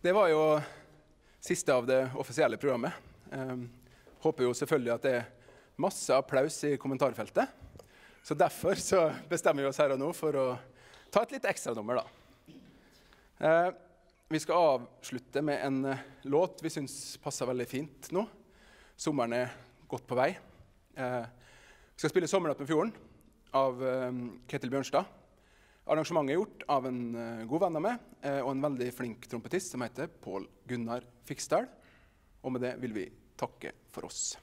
Det var jo siste av det offisielle programmet. Um, håper jo selvfølgelig at det er masse applaus i kommentarfeltet. Så derfor så bestemmer vi oss her og nå for å ta et litt ekstranummer, da. Uh, vi skal avslutte med en uh, låt vi syns passer veldig fint nå. Sommeren er godt på vei. Uh, vi skal spille 'Sommernatt med fjorden' av Ketil Bjørnstad. Arrangementet er gjort av en uh, god venn av meg uh, og en veldig flink trompetist som heter Pål Gunnar Fiksdal. Og med det vil vi takke for oss.